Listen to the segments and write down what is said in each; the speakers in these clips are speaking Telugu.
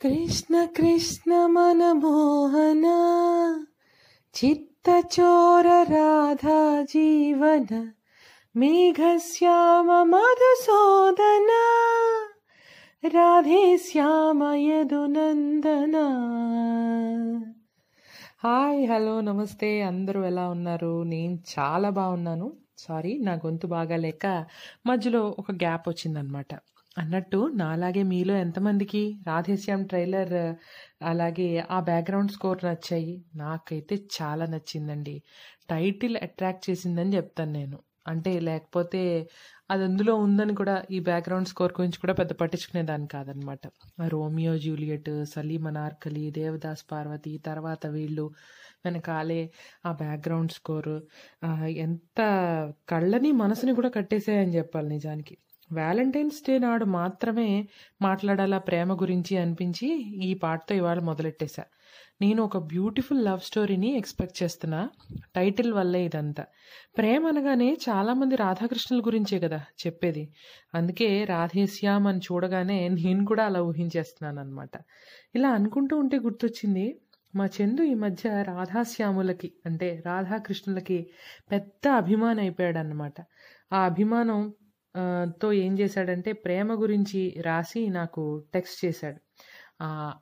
కృష్ణ కృష్ణ మనమోహన చిత్తచోర రాధా జీవన మేఘశ్యామ మధుసోదన రాధే శ్యామ యదునందన హాయ్ హలో నమస్తే. అందరూ ఎలా ఉన్నారు? నేను చాలా బాగున్నాను. సారీ నా గొంతు బాగాలేక మధ్యలో ఒక గ్యాప్ వచ్చిందనమాట. అన్నట్టు నాలాగే మీలో ఎంతమందికి రాధేశ్యామ్ ట్రైలర్ అలాగే ఆ బ్యాక్గ్రౌండ్ స్కోర్ నచ్చాయి? నాకైతే చాలా నచ్చిందండి. టైటిల్ అట్రాక్ట్ చేసిందని చెప్తాను నేను. అంటే లేకపోతే అది అందులో ఉందని కూడా ఈ బ్యాక్గ్రౌండ్ స్కోర్ గురించి కూడా పెద్ద పట్టించుకునేదాన్ని కాదనమాట. రోమియో జూలియట్ సలీం అనార్కలి దేవదాస్ పార్వతి తర్వాత వీళ్ళు వెనకాలే ఆ బ్యాక్గ్రౌండ్ స్కోరు ఎంత కళ్ళని మనసుని కూడా కట్టేసాయని చెప్పాలి నిజానికి. వ్యాలంటైన్స్ డే నాడు మాత్రమే మాట్లాడాలా ప్రేమ గురించి అనిపించి ఈ పాటతో ఇవాళ మొదలెట్టేశా. నేను ఒక బ్యూటిఫుల్ లవ్ స్టోరీని ఎక్స్పెక్ట్ చేస్తున్నా. టైటిల్ వల్లే ఇదంతా. ప్రేమ అనగానే చాలామంది రాధాకృష్ణుల గురించే కదా చెప్పేది. అందుకే రాధేశ్యామ్ అని చూడగానే నేను కూడా అలా ఊహించేస్తున్నాను అనమాట ఇలా అనుకుంటూ ఉంటే గుర్తొచ్చింది మా చందు ఈ మధ్య రాధాశ్యాములకి అంటే రాధాకృష్ణులకి పెద్ద అభిమానం అయిపోయాడు అనమాట ఆ అభిమానం తో ఏం చేశాడంటే ప్రేమ గురించి రాసి నాకు టెక్స్ట్ చేశాడు.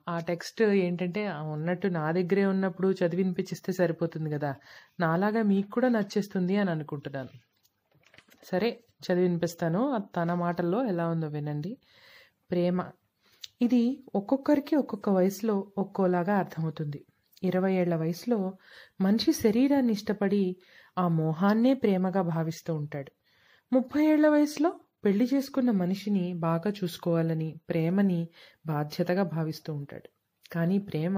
ఆ టెక్స్ట్ ఏంటంటే ఉన్నట్టు నా దగ్గరే ఉన్నప్పుడు చదివినిపించిస్తే సరిపోతుంది కదా నాలాగా మీకు కూడా నచ్చేస్తుంది అని అనుకుంటున్నాను. సరే చదివినిపిస్తాను. తన మాటల్లో ఎలా ఉందో వినండి. ప్రేమ. ఇది ఒక్కొక్కరికి ఒక్కొక్క వయసులో ఒక్కోలాగా అర్థమవుతుంది. ఇరవై ఏళ్ళ వయసులో మనిషి శరీరాన్ని ఇష్టపడి ఆ మోహాన్నే ప్రేమగా భావిస్తూ ఉంటాడు. ముప్పై ఏళ్ళ వయసులో పెళ్ళి చేసుకున్న మనిషిని బాగా చూసుకోవాలని ప్రేమని బాధ్యతగా భావిస్తూ ఉంటాడు. కానీ ప్రేమ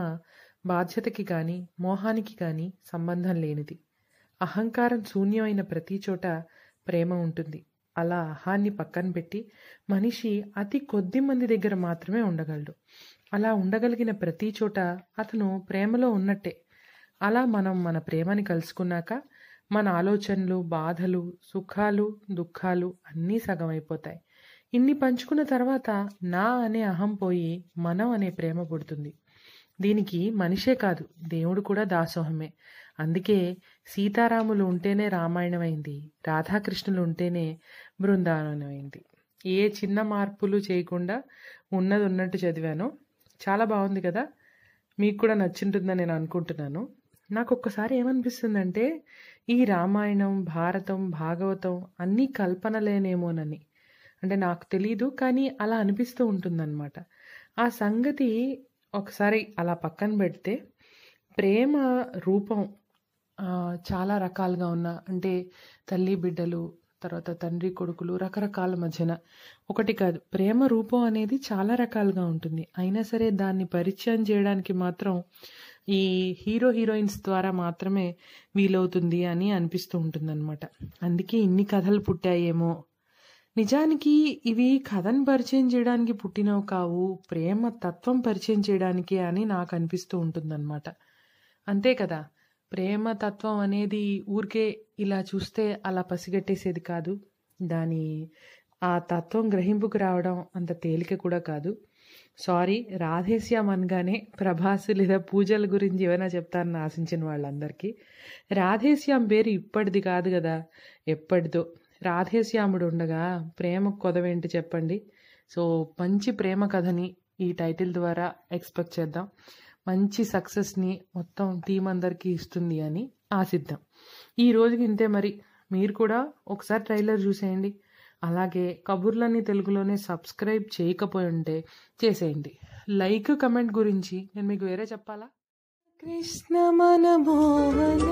బాధ్యతకి కానీ మోహానికి కానీ సంబంధం లేనిది. అహంకారం శూన్యమైన ప్రతి చోట ప్రేమ ఉంటుంది. అలా అహాన్ని పక్కన పెట్టి మనిషి అతి కొద్ది మంది దగ్గర మాత్రమే ఉండగలడు. అలా ఉండగలిగిన ప్రతి చోట అతను ప్రేమలో ఉన్నట్టే. అలా మనం మన ప్రేమని కలుసుకున్నాక మన ఆలోచనలు బాధలు సుఖాలు దుఃఖాలు అన్నీ సగం అయిపోతాయి ఇన్ని పంచుకున్న తర్వాత నా అనే అహం పోయి మనం అనే ప్రేమ పుడుతుంది. దీనికి మనిషే కాదు దేవుడు కూడా దాసోహమే. అందుకే సీతారాములు ఉంటేనే రామాయణమైంది రాధాకృష్ణులు ఉంటేనే బృందావనమైంది. ఏ చిన్న మార్పులు చేయకుండా ఉన్నది ఉన్నట్టు చదివాను. చాలా బాగుంది కదా? మీకు కూడా నచ్చింటుందని నేను అనుకుంటున్నాను. నాకు ఒక్కసారి ఏమనిపిస్తుందంటే ఈ రామాయణం భారతం భాగవతం అన్నీ కల్పనలేనేమోనని. అంటే నాకు తెలీదు కానీ అలా అనిపిస్తూ ఉంటుందన్నమాట. ఆ సంగతి ఒకసారి అలా పక్కన పెడితే ప్రేమ రూపం చాలా రకాలుగా ఉన్న అంటే తల్లి బిడ్డలు తర్వాత తండ్రి కొడుకులు రకరకాల మధ్యన. ఒకటి కాదు ప్రేమ రూపం అనేది చాలా రకాలుగా ఉంటుంది. అయినా సరే దాన్ని పరిచయం చేయడానికి మాత్రం ఈ హీరో హీరోయిన్స్ ద్వారా మాత్రమే వీలవుతుంది అని అనిపిస్తూ ఉంటుందన్నమాట. అందుకే ఇన్ని కథలు పుట్టాయేమో. నిజానికి ఇవి కథను పరిచయం చేయడానికి పుట్టినవి కావు ప్రేమ తత్వం పరిచయం చేయడానికి అని నాకు అనిపిస్తూ ఉంటుందన్నమాట. అంతే కదా ప్రేమ తత్వం అనేది ఊరికే ఇలా చూస్తే అలా పసిగట్టేసేది కాదు. దాని ఆ తత్వం గ్రహింపుకు రావడం అంత తేలిక కూడా కాదు. సారీ రాధేశ్యామ్ అనగానే ప్రభాస్ లేదా పూజల గురించి ఏమైనా చెప్తారని ఆశించిన వాళ్ళందరికీ. రాధేశ్యామ్ పేరు ఇప్పటిది కాదు కదా? ఎప్పటిదో. రాధేశ్యాముడు ఉండగా ప్రేమ కొదవేంటి చెప్పండి? సో మంచి ప్రేమ కథని ఈ టైటిల్ ద్వారా ఎక్స్పెక్ట్ చేద్దాం. మంచి సక్సెస్ని మొత్తం టీం అందరికీ ఇస్తుంది అని ఆశిద్దాం. ఈ రోజుకి ఇంతే మరి. మీరు కూడా ఒకసారి ట్రైలర్ చూసేయండి. అలాగే కబుర్లని తెలుగులోనే సబ్స్క్రైబ్ చేయకపోయి ఉంటే చేసేయండి. లైక్ కమెంట్ గురించి నేను మీకు వేరే చెప్పాలా? కృష్ణ మన భోవన